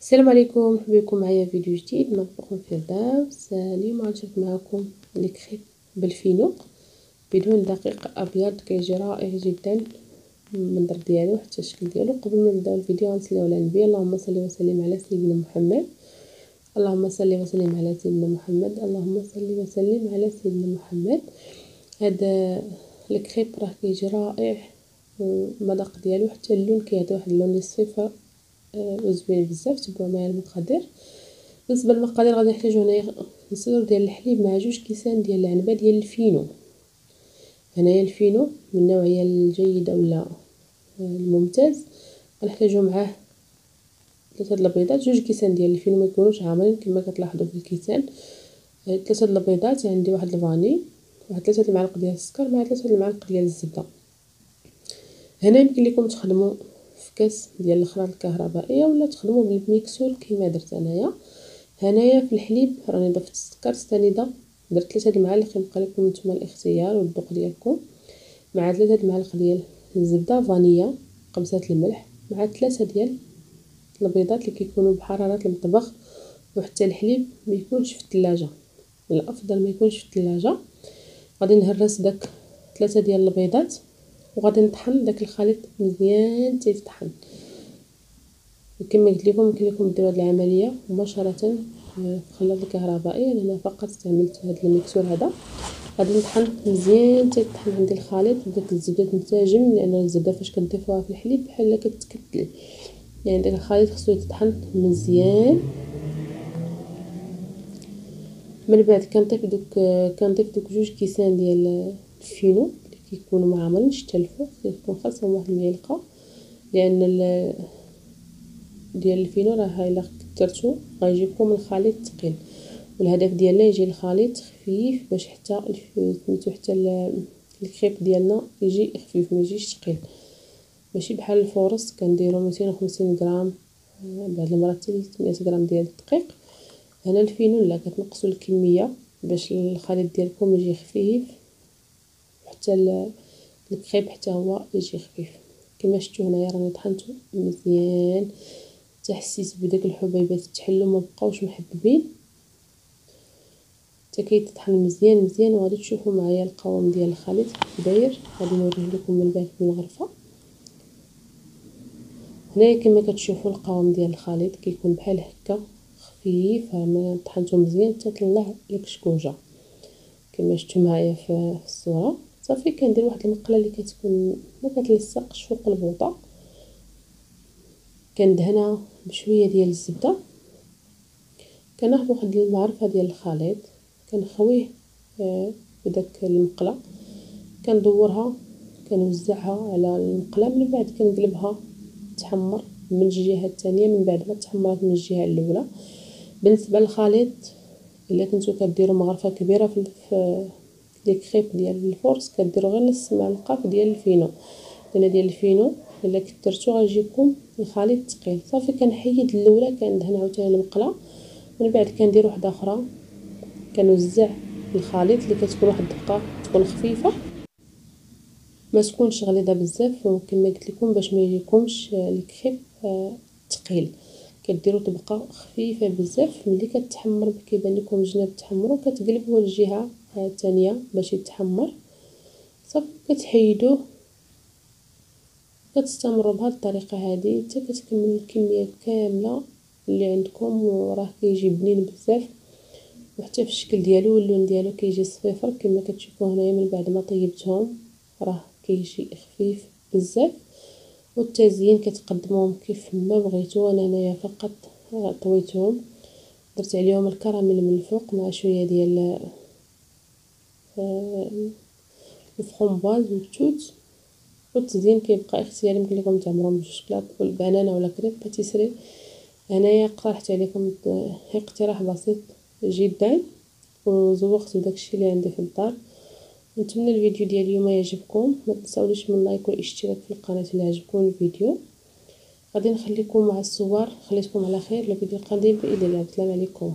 السلام عليكم مرحبا بكم معايا فيديو جديد مطبخ الفردوس اليوم غنشارك معكم الكريب بالفينو بدون دقيق أبيض كيجي رائع جدا المنظر ديالو حتى الشكل ديالو. قبل ما نبداو الفيديو غنصليو على النبي. اللهم صل وسلم على سيدنا محمد. اللهم صل وسلم على سيدنا محمد. اللهم صل وسلم على سيدنا محمد. هذا الكريب راه كيجي رائع المذاق ديالو حتى اللون كيعطي واحد اللون الصفر وزوين بزاف تبعوا معايا المقادير. بالنسبة للمقادير غادي نحتاجو هنايا نص ديال الحليب مع جوج كيسان ديال العنبة ديال الفينو. هنايا الفينو من النوعيه الجيدة ولا الممتاز. غنحتاجو معاه ثلاثة البيضات. جوج كيسان ديال الفينو ما يكونوش عامرين كما كتلاحظوا في الكيسان. ثلاثة البيضات عندي واحد الفاني واحد ثلاثة المعالق ديال السكر مع ثلاثة المعالق ديال الزبدة. هنا يمكن لكم تخدموا كاس ديال الخراط الكهربائية ولا تخدموا بالميكسور كيما درت أنايا. هنايا في الحليب راني ضفت السكر ستانيدة درت ثلاثة المعالق يبقى لكم نتوما الاختيار والذوق ديالكم. مع ثلاثة المعالق ديال الزبدة فانيا قبصه الملح مع ثلاثة ديال البيضات اللي كيكونوا بحرارة المطبخ. وحتى الحليب ما يكونش في الثلاجه الأفضل ما يكونش في الثلاجه غادي نهرس داك ثلاثة ديال البيضات. وغادي نطحن داك الخليط مزيان تيتطحن كما قلت لكم يمكن لكم ديروا هذه العملية. مباشرة في الخلاط الكهربائي أنا فقط استعملت هذا الميكسور هذا. غادي نطحن مزيان تيطحن عندي الخليط بداك الزبدة تنسجم لأن الزبدة فاش كنضيفوها في الحليب بحال كتكتل يعني داك الخليط خصو يتطحن مزيان. من بعد كنضيف دوك كنضيف دوك جوج كيسان ديال الفينو. كيكونوا ما عامرينش تلفوا كيكون خاصهم واحد المعلقه لأن ديال الفينو راه إلا كثرتو غيجيبكم الخليط ثقيل والهدف ديالنا يجي الخليط خفيف باش حتى سميتو حتى الكريب ديالنا يجي خفيف ما يجيش ثقيل. ماشي بحال ال force كنديرو 250 غرام. بعض المرات حتى 300 غرام ديال الدقيق. هنا الفينو لا كتنقصوا الكمية باش الخليط ديالكم يجي خفيف. حتى الكريب حتى هو يجي خفيف. كما شفتوا هنايا راني طحنته مزيان. حتى حسيت بداك الحبيبات تحلوا ما بقاوش محببين. حتى كيتطحن مزيان مزيان وغادي تشوفوا معايا القوام ديال الخليط كيف داير. غادي نوريه لكم من بعد من المغرفة. هنايا كما كتشوفوا القوام ديال الخليط كيكون بحال هكا خفيف. ما طحنته مزيان حتى طلع لك شكوجه كما شفتوا معايا في الصورة. صافي كندير واحد المقلة اللي كتكون ما كتلصقش فوق البوطة. كندهنها بشوية ديال الزبدة. كناخذ واحد المعرفة ديال الخليط كنخويه آه، بداك المقلة. كندورها كنوزعها على المقلة. من بعد كنقلبها تحمر من الجهة الثانية من بعد ما تحمرت من الجهة الأولى. بالنسبة للخليط إلا كنتو كديروا مغرفه كبيرة في les crêpes ديال ال force كديروا غير نص معلقة ديال الفينو. لأن ديال الفينو إلا كثرتو غيجيكم الخليط ثقيل صافي كنحيد الأولى كندهن عاوتاني المقلة. من بعد كندير واحدة أخرى. كنوزع الخليط اللي كتكون واحد الدقة تكون خفيفة. ما تكونش غليظة بزاف وكما قلت لكم باش ما يجيكمش الكريب ثقيل كديروا طبقة خفيفة بزاف ملي كتحمر كيبان لكم الجناب تحمروا كتقلبوه للجهة الثانية باش يتحمر. صافي كتحيدوه كتستمروا بهذه الطريقة هذه حتى كتكملوا الكمية كاملة اللي عندكم وراه كيجي بنين بزاف. وحتى في الشكل ديالو واللون ديالو كيجي صفيفر كما كتشوفوا هنايا من بعد ما طيبتهم راه كيجي خفيف بزاف. والتزيين كتقدموهم كيف ما بغيتو. أنا هنايا فقط طويتهم. درت عليهم الكراميل من الفوق مع شوية ديال الفخومباز والتوت. والتزيين كيبقى اختياري. يمكن لكم تعمروهم بالشوكولاط والبنانه ولا كريم باتيسري هنايا اقترحت عليكم اقتراح بسيط جدا وزوقت بداكشي اللي عندي في الدار. نتمنى الفيديو ديال اليوم يعجبكم. ما تنساونيش من لايك والاشتراك في القناة إلا عجبكم الفيديو. غادي نخليكم مع الصور. خليتكم على خير. الفيديو القادم بإذن الله. السلام عليكم.